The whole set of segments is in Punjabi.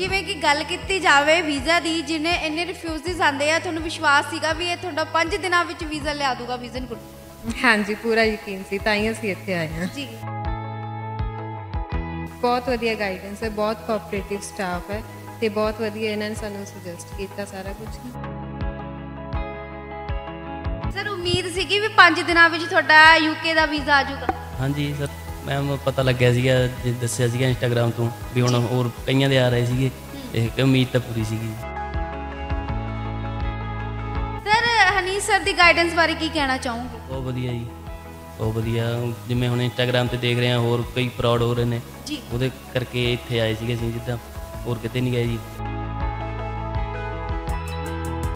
ਜਿਵੇਂ ਕਿ ਗੱਲ ਕੀਤੀ ਜਾਵੇ ਵੀਜ਼ਾ ਦੀ ਜਿਹਨੇ ਇੰਨੇ ਰਿਫਿਊਜ਼ਿਸ ਆਂਦੇ ਆ ਤੁਹਾਨੂੰ ਵਿਸ਼ਵਾਸ ਸੀਗਾ ਵੀ ਇਹ ਤੁਹਾਡਾ 5 ਦਿਨਾਂ ਵਿੱਚ ਵੀਜ਼ਾ ਲਿਆ ਦੂਗਾ ਵਿਜ਼ਨ ਗਰੁੱਪ ਹਾਂਜੀ ਪੂਰਾ ਯਕੀਨ ਸੀ ਤਾਂ ਹੀ ਅਸੀਂ ਇੱਥੇ ਆਏ ਹਾਂ। ਜੀ। ਬਹੁਤ ਵਧੀਆ ਗਾਈਡੈਂਸ ਹੈ ਬਹੁਤ ਕੋਆਪਰੇਟਿਵ ਸਟਾਫ ਹੈ ਤੇ ਬਹੁਤ ਵਧੀਆ ਇਹਨਾਂ ਨੇ ਸਾਨੂੰ ਸੁਜੈਸਟ ਕੀਤਾ ਸਾਰਾ ਕੁਝ ਸਰ ਉਮੀਦ ਸੀਗੀ ਵੀ 5 ਦਿਨਾਂ ਵਿੱਚ ਤੁਹਾਡਾ ਯੂਕੇ ਦਾ ਵੀਜ਼ਾ ਆ ਜਾਊਗਾ? ਹਾਂਜੀ ਸਰ। ਮੈਮ ਪਤਾ ਲੱਗਿਆ ਸੀਗਾ ਜੇ ਦੱਸਿਆ ਸੀਗਾ ਇੰਸਟਾਗ੍ਰam ਤੋਂ ਵੀ ਹੁਣ ਹੋਰ ਕਈਆਂ ਦੇ ਆ ਰਹੇ ਸੀਗੇ ਇਹ ਉਮੀਦ ਤਾਂ ਪੂਰੀ ਸੀਗੀ। ਸਰ ਹਨੀ ਸਰ ਦੀ ਗਾਈਡੈਂਸ ਬਾਰੇ ਕੀ ਕਹਿਣਾ ਚਾਹੋਗੇ? ਬਹੁਤ ਵਧੀਆ ਜੀ ਬਹੁਤ ਵਧੀਆ। ਜਿਵੇਂ ਹੁਣ ਇੰਸਟਾਗ੍ਰam ਤੇ ਦੇਖ ਰਹੇ ਹਾਂ ਹੋਰ ਕਈ ਫਰਾਡ ਹੋ ਰਹੇ ਨੇ। ਉਹਦੇ ਕਰਕੇ ਇੱਥੇ ਆਏ ਸੀਗੇ ਅਸੀਂ ਜਿੱਦਾਂ ਹੋਰ ਕਿਤੇ ਨਹੀਂ ਗਏ ਜੀ।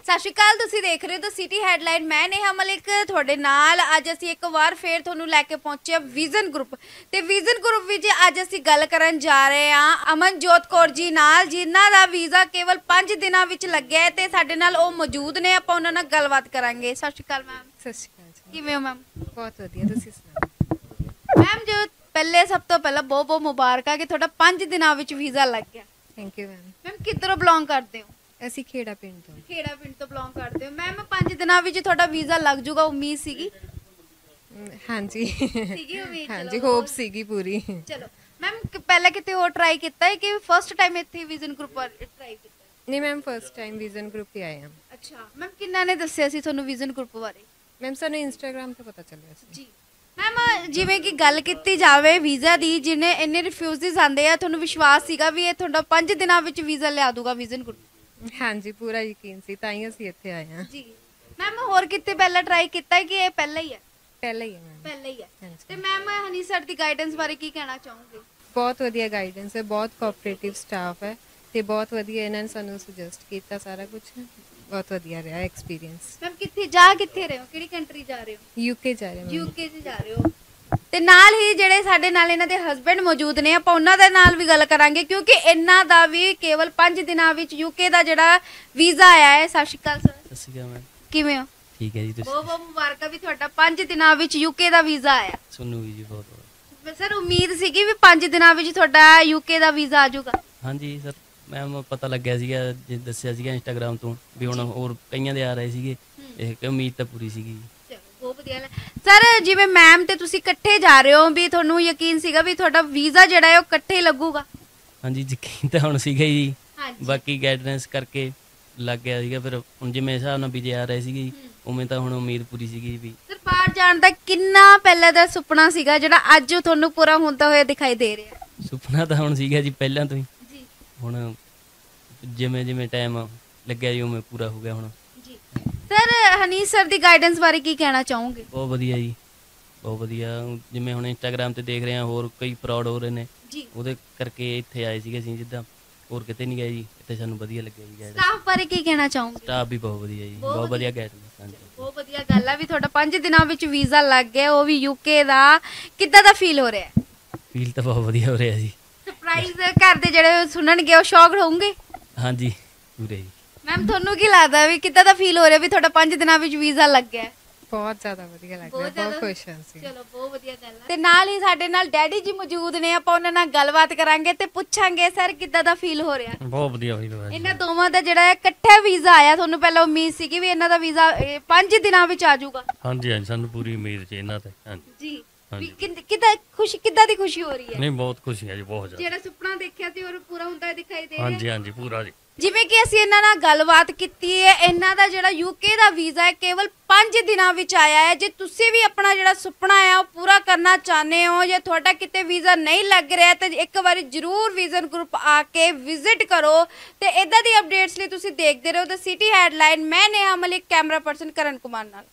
ਸਤਿ ਸ਼੍ਰੀ ਅਕਾਲ ਤੁਸੀਂ ਦੇਖ ਰਹੇ ਹੋ ਦ ਸਿਟੀ ਹੈਡਲਾਈਨ ਮੈਂ ਨੇਹਾ ਮਲਿਕ ਤੁਹਾਡੇ ਨਾਲ। ਅੱਜ ਅਸੀਂ ਇੱਕ ਵਾਰ ਫੇਰ ਤੁਹਾਨੂੰ ਲੈ ਕੇ ਪਹੁੰਚੇ ਵਿਜ਼ਨ ਗਰੁੱਪ ਤੇ ਵਿਜ਼ਨ ਗਰੁੱਪ ਵਿੱਚ ਅੱਜ ਅਸੀਂ ਗੱਲ ਕਰਨ ਜਾ ਰਹੇ ਹਾਂ ਅਮਨਜੋਤ ਕੌਰ ਜੀ ਨਾਲ ਜਿਨ੍ਹਾਂ ਦਾ ਵੀਜ਼ਾ ਕੇਵਲ 5 ਦਿਨਾਂ ਵਿੱਚ ਲੱਗਿਆ ਹੈ ਤੇ ਸਾਡੇ ਨਾਲ ਉਹ ਮੌਜੂਦ ਨੇ। ਆਪਾਂ ਉਹਨਾਂ ਨਾਲ ਗੱਲਬਾਤ ਕਰਾਂਗੇ। ਸਤਿ ਸ਼੍ਰੀ ਅਕਾਲ ਮੈਮ ਸਤਿ ਸ਼੍ਰੀ ਅਕਾਲ ਜੀ। ਕਿਵੇਂ ਹੋ ਮੈਮ ਬਹੁਤ ਵਧੀਆ ਤੁਸੀਂ ਸੁਣਾਓ? ਮੈਮ ਜੋ ਪਹਿਲੇ ਸਭ ਤੋਂ ਪਹਿਲਾਂ ਬਹੁਤ ਬਹੁਤ ਮੁਬਾਰਕਾਂ ਕਿ ਤੁਹਾਡਾ 5 ਦਿਨਾਂ ਵਿੱਚ ਵੀਜ਼ਾ ਲੱਗ ਗਿਆ। ਥੈਂਕ ਯੂ ਮੈਮ ਮੈਮ ਕਿੱਧਰੋਂ ਬਿਲੋਂਗ ਕਰਦੇ ਹੋ? ਅਸੀਂ ਖੇੜਾ ਪਿੰਡ ਤੋਂ। ਖੇੜਾ ਪਿੰਡ ਤੋਂ ਬਿਲੋਂਗ ਕਰਦੇ ਹੋ। ਮੈਮ 5 ਦਿਨਾਂ ਵਿੱਚ ਤੁਹਾਡਾ ਵੀਜ਼ਾ ਲੱਗ ਜਾਊਗਾ ਉਮੀਦ ਸੀਗੀ? ਹਾਂਜੀ। ਸੀਗੀ ਉਮੀਦ ਹਾਂਜੀ ਹੋਪ ਸੀਗੀ ਪੂਰੀ। ਚਲੋ। ਮੈਮ ਪਹਿਲਾਂ ਕਿਤੇ ਹੋਰ ਟਰਾਈ ਕੀਤਾ ਹੈ ਕਿ ਫਰਸਟ ਟਾਈਮ ਇੱਥੇ ਵਿਜ਼ਨ ਗਰੁੱਪ ਪਰ ਟਰਾਈ ਕੀਤਾ? ਨਹੀਂ ma'am first time vision group ਹੀ ਆਏ ਹਾਂ। ਅੱਛਾ। ਮੈਮ ਕਿੰਨਾ ਨੇ ਦੱਸਿਆ ਸੀ ਤੁਹਾਨੂੰ ਵਿਜ਼ਨ ਗਰੁੱਪ ਬਾਰੇ? ਮੈਮ ਸਾਨੂੰ ਇੰਸਟਾਗ੍ਰam ਤੇ ਪਤਾ ਚੱਲਿਆ ਸੀ। ਜੀ। ਮੈਮ ਜਿਵੇਂ ਕਿ ਗੱਲ ਕੀਤੀ ਜਾਵੇ ਵੀਜ਼ਾ ਦੀ ਜਿਹਨੇ ਇੰਨੇ ਰਿਫਿਊਜ਼ਿਸ ਆਂਦੇ ਆ ਤੁਹਾਨੂੰ ਵਿਸ਼ਵਾਸ ਸੀਗਾ ਵੀ ਇਹ ਤੁਹਾਡਾ 5 ਦਿਨਾਂ ਵਿੱਚ ਵੀਜ਼ਾ ਲਿਆ ਦੂਗਾ ਵਿਜ਼ਨ ਗਰੁੱਪ ਹਾਂਜੀ ਪੂਰਾ ਯਕੀਨ ਸੀ ਤਾਂ ਹੀ ਅਸੀਂ ਇੱਥੇ ਆਏ ਹਾਂ। ਜੀ। ਮੈਮ ਹੋਰ ਕਿਤੇ ਪਹਿਲਾਂ ਟਰਾਈ ਕੀਤਾ ਹੈ ਕਿ ਇਹ ਪਹਿਲਾ ਹੀ ਹੈ? ਪਹਿਲਾਂ ਹੀ ਹੈ ਮੈਮ ਪਹਿਲਾ ਹੀ ਹੈ। ਹਾਂਜੀ। ਤੇ ਮੈਮ ਹਨੀ ਸਰ ਦੀ ਗਾਈਡੈਂਸ ਬਾਰੇ ਕੀ ਕਹਿਣਾ ਚਾਹੋਗੇ? ਬਹੁਤ ਵਧੀਆ ਗਾਈਡੈਂਸ ਹੈ ਬਹੁਤ ਕੋਆਪਰੇਟਿਵ ਸਟਾਫ ਹੈ ਤੇ ਬਹੁਤ ਵਧੀਆ ਇਹਨਾਂ ਨੇ ਸਾਨੂੰ ਸੁਜੈਸਟ ਕੀਤਾ ਸਾਰਾ ਕੁਝ ਬਹੁਤ ਵਧੀਆ ਰਿਹਾ ਐਕਸਪੀਰੀਅੰਸ ਮੈਮ ਕਿੱਥੇ ਜਾ ਕਿੱਥੇ ਰਹੇ ਹੋ? ਕਿਹੜੀ ਕੰਟਰੀ ਜਾ ਰਹੇ ਹੋ? ਯੂਕੇ ਜਾ ਰਹੇ ਹਾਂ ਮੈਮ। ਯੂਕੇ 'ਚ ਜਾ ਰਹੇ ਹੋ। ਤੇ ਨਾਲ ਹੀ ਜਿਹੜੇ ਸਾਡੇ ਨਾਲ ਇਹਨਾਂ ਦੇ ਹਸਬੰਡ ਮੌਜੂਦ ਨੇ ਆਪਾਂ ਉਹਨਾਂ ਦੇ ਨਾਲ ਵੀ ਗੱਲ ਕਰਾਂਗੇ ਕਿਉਂਕਿ ਇਹਨਾਂ ਦਾ ਵੀ ਕੇਵਲ 5 ਦਿਨਾਂ ਵਿੱਚ ਯੂਕੇ ਦਾ ਜਿਹੜਾ ਵੀਜ਼ਾ ਆਇਆ ਹੈ। ਸਤਿ ਸ਼੍ਰੀ ਅਕਾਲ ਸਰ ਸਤਿ ਸ਼੍ਰੀ ਅਕਾਲ ਮੈਮ ਕਿਵੇਂ ਹੋ? ਠੀਕ ਹੈ ਜੀ ਤੁਸੀਂ ਬਹੁਤ ਬਹੁਤ ਮੁਬਾਰਕਾਂ ਵੀ ਤੁਹਾਡਾ। 5 ਦਿਨਾਂ ਵਿੱਚ ਯੂਕੇ ਦਾ ਵੀਜ਼ਾ ਆਇਆ। ਸੁਣੂ ਵੀ ਜੀ ਬਹੁਤ ਬਹੁਤ। ਸਰ ਉਮੀਦ ਸੀਗੀ ਵੀ 5 ਦਿਨਾਂ ਵਿੱਚ ਤੁਹਾਡਾ ਯੂਕੇ ਦਾ ਵੀਜ਼ਾ ਆ ਜਾਊਗਾ। ਹਾਂਜੀ ਸਰ ਮੈਮ ਪਤਾ ਲੱਗਿਆ ਸੀਗਾ ਜੇ ਦੱਸਿਆ ਸੀਗਾ ਇੰਸਟਾਗ੍ਰam ਤੋਂ ਵੀ ਹੁਣ ਹੋਰ ਕਈਆਂ ਦੇ ਆ ਰਹੇ ਸੀਗੇ। ਇਹ ਕਿ ਉਮੀਦ ਤਾਂ ਪੂਰੀ ਸੀਗੀ ਵਧੀਆ ਸਰ ਜਿਵੇਂ ਮੈਮ ਤੇ ਤੁਸੀਂ ਇਕੱਠੇ ਜਾ ਰਹੇ ਹੋ ਵੀ ਤੁਹਾਨੂੰ ਯਕੀਨ ਸੀਗਾ ਵੀ ਤੁਹਾਡਾ ਵੀਜ਼ਾ ਜਿਹੜਾ ਹੈ ਉਹ ਇਕੱਠੇ ਲੱਗੂਗਾ? ਹਾਂਜੀ ਯਕੀਨ ਤਾਂ ਹੁਣ ਸੀਗਾ ਜੀ ਬਾਕੀ ਗਾਈਡੈਂਸ ਕਰਕੇ ਲੱਗ ਗਿਆ ਸੀਗਾ ਫਿਰ ਹੁਣ ਜਿਵੇਂ ਹਿਸਾਬ ਨਾਲ ਵੀਜ਼ੇ ਆ ਰਹੇ ਸੀਗੇ ਉਵੇਂ ਤਾਂ ਹੁਣ ਉਮੀਦ ਪੂਰੀ ਸੀਗੀ ਵੀ ਸਰ ਬਾਹਰ ਜਾਣ ਦਾ ਕਿੰਨਾ ਪਹਿਲਾਂ ਦਾ ਸੁਪਨਾ ਸੀਗਾ ਜਿਹੜਾ ਅੱਜ ਤੁਹਾਨੂੰ ਪੂਰਾ ਹੁੰਦਾ ਹੋਇਆ ਦਿਖਾਈ ਦੇ ਰਿਹਾ? ਸੁਪਨਾ ਤਾਂ ਹੁਣ ਸੀਗਾ ਜੀ ਪਹਿਲਾਂ ਤੋਂ ਹੀ। ਜੀ। ਹੁਣ ਜਿਵੇਂ ਜਿਵੇਂ ਟਾਈਮ ਲੱਗਿਆ ਜੀ ਉਵੇਂ ਪੂਰਾ ਹੋ ਗਿਆ ਹੁਣ। ਸਰ ਹਨੀ ਸਰ ਦੀ ਗਾਈਡੈਂਸ ਬਾਰੇ ਕੀ ਕਹਿਣਾ ਚਾਹੋਗੇ? ਬਹੁਤ ਵਧੀਆ ਜੀ ਬਹੁਤ ਵਧੀਆ। ਜਿਵੇਂ ਹੁਣ ਇੰਸਟਾਗ੍ਰam ਤੇ ਦੇਖ ਰਹੇ ਹਾਂ ਹੋਰ ਕਈ ਫਰਾਡ ਹੋ ਰਹੇ ਨੇ। ਜੀ। ਉਹਦੇ ਕਰਕੇ ਇੱਥੇ ਆਏ ਸੀਗੇ ਅਸੀਂ ਜਿੱਦਾਂ ਹੋਰ ਕਿਤੇ ਨਹੀਂ ਗਏ ਜੀ। ਇੱਥੇ ਸਾਨੂੰ ਵਧੀਆ ਲੱਗਿਆ ਜੀ ਗਾਈਡ ਸਟਾਫ ਬਾਰੇ ਕੀ ਕਹਿਣਾ ਚਾਹੋਗੇ? ਸਟਾਫ ਵੀ ਬਹੁਤ ਵਧੀਆ ਜੀ ਬਹੁਤ ਵਧੀਆ ਗਾਈਡ ਹਾਂਜੀ ਬਹੁਤ ਵਧੀਆ ਗੱਲ ਆ ਵੀ ਤੁਹਾਡਾ 5 ਦਿਨਾਂ ਵਿੱਚ ਵੀਜ਼ਾ ਲੱਗ ਗਿਆ ਉਹ ਵੀ ਯੂਕੇ ਦਾ। ਕਿੱਦਾਂ ਦਾ ਫੀਲ ਹੋ ਰਿਹਾ? ਫੀਲ ਤਾਂ ਬਹੁਤ ਵਧੀਆ ਹੋ ਰਿਹਾ ਜੀ। ਸਰਪ੍ਰਾਈਜ਼ ਘਰ ਦੇ ਜਿਹੜੇ ਸੁਣਨਗੇ ਉਹ ਸ਼ੌਕ ਹੋਣਗੇ ਹਾਂਜੀ ਪੂਰੇ ਜੀ। ਮੈਮ ਤੁਹਾਨੂੰ ਕੀ ਲੱਗਦਾ ਵੀ ਕਿੱਦਾਂ ਦਾ ਫੀਲ ਹੋ ਰਿਹਾ ਵੀ ਤੁਹਾਡਾ 5 ਦਿਨਾਂ ਵਿੱਚ ਵੀਜ਼ਾ ਲੱਗ ਗਿਆ? ਹੈ? ਬਹੁਤ ਜ਼ਿਆਦਾ ਵਧੀਆ ਲੱਗ ਰਿਹਾ ਬਹੁਤ ਖੁਸ਼ ਹਾਂ ਅਸੀਂ। ਚਲੋ ਬਹੁਤ ਵਧੀਆ ਗੱਲ ਹੈ ਤੇ ਨਾਲ ਹੀ ਸਾਡੇ ਨਾਲ ਡੈਡੀ ਜੀ ਮੌਜੂਦ ਨੇ ਆਪਾਂ ਉਹਨਾਂ ਨਾਲ ਗੱਲਬਾਤ ਕਰਾਂਗੇ ਤੇ ਪੁੱਛਾਂਗੇ ਸਰ ਕਿੱਦਾਂ ਦਾ ਫੀਲ ਹੋ ਰਿਹਾ? ਬਹੁਤ ਵਧੀਆ ਹੋਈ ਹੋਇਆ ਜੀ। ਇਹਨਾਂ ਦੋਵਾਂ ਦਾ ਜਿਹੜਾ ਹੈ ਇਕੱਠਾ ਵੀਜ਼ਾ ਆਇਆ ਤੁਹਾਨੂੰ ਪਹਿਲਾਂ ਉਮੀਦ ਸੀ ਕਿ ਵੀ ਇਹਨਾਂ ਦਾ ਵੀਜ਼ਾ 5 ਦਿਨਾਂ ਵਿੱਚ ਆ ਜਾਊਗਾ? ਹਾਂਜੀ ਹਾਂਜੀ ਸਾਨੂੰ ਪੂਰੀ ਉਮੀਦ ਸੀ ਇਹਨਾਂ ਤੇ ਹਾਂਜੀ। ਜੀ। ਹਾਂਜੀ। ਵੀ ਕਿੰਨ- ਕਿੱਦਾਂ ਖੁਸ਼ੀ ਕਿੱਦਾਂ ਦੀ ਖੁਸ਼ੀ ਹੋ ਰਹੀ ਹੈ? ਨਹੀਂ ਬਹੁਤ ਖੁਸ਼ੀ ਹੈ ਜੀ ਬਹੁਤ ਜ਼ਿਆਦਾ। ਜਿਹੜਾ ਸੁਪਨਾ ਦੇਖਿਆ ਸੀ ਉਹ ਪੂਰਾ ਹੁੰਦਾ ਦਿਖਾਈ ਦੇ ਰਿਹਾ। ਹਾਂਜੀ ਹਾਂਜੀ ਪੂਰਾ ਜੀ। ਜਿਵੇਂ ਕਿ ਅਸੀਂ ਇਹਨਾਂ ਨਾਲ ਗੱਲਬਾਤ ਕੀਤੀ ਹੈ ਇਹਨਾਂ ਦਾ ਜਿਹੜਾ ਯੂਕੇ ਦਾ ਵੀਜ਼ਾ ਹੈ ਕੇਵਲ 5 ਦਿਨਾਂ ਵਿੱਚ ਆਇਆ ਹੈ। ਜੇ ਤੁਸੀਂ ਵੀ ਆਪਣਾ ਜਿਹੜਾ ਸੁਪਨਾ ਹੈ ਉਹ ਪੂਰਾ ਕਰਨਾ ਚਾਹੁੰਦੇ ਹੋ ਜਾਂ ਤੁਹਾਡਾ ਕਿਤੇ ਵੀਜ਼ਾ ਨਹੀਂ ਲੱਗ ਰਿਹਾ ਤਾਂ ਇੱਕ ਵਾਰੀ ਜਰੂਰ ਵਿਜ਼ਨ ਗਰੁੱਪ ਆ ਕੇ ਵਿਜ਼ਿਟ ਕਰੋ ਤੇ ਇਦਾਂ ਦੀ ਅਪਡੇਟਸ ਲਈ ਤੁਸੀਂ ਦੇਖਦੇ ਰਹੋ। ਦ ਸਿਟੀ ਹੈਡਲਾਈਨ ਮੈਂ ਨੇਹਾ ਮਲਿਕ ਕੈਮਰਾ ਪਰਸਨ ਕਰਨ ਕੁਮਾਰ ਨਾਲ।